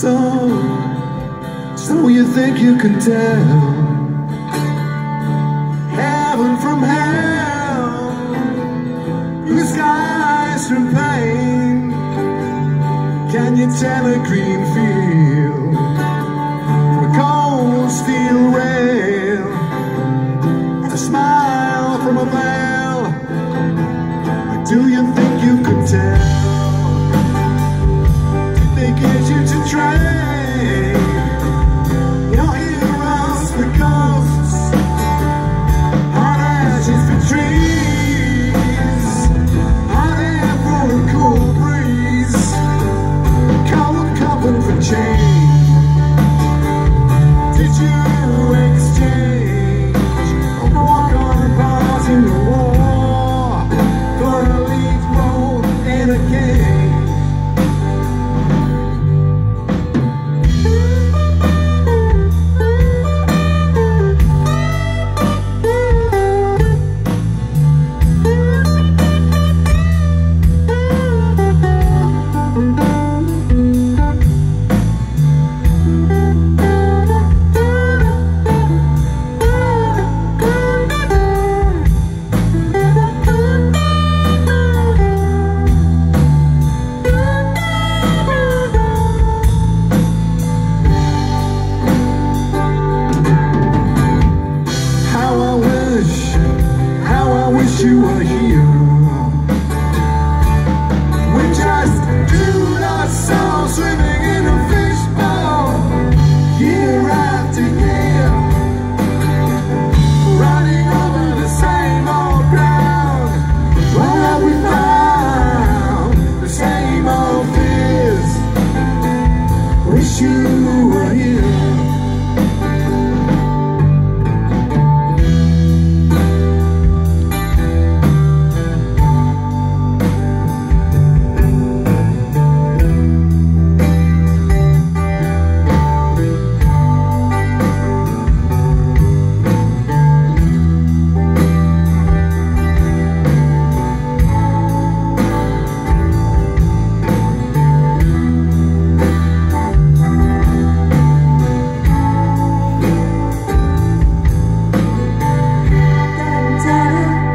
So, so you think you can tell. Heaven from hell. Blue skies from pain. Can you tell a green field?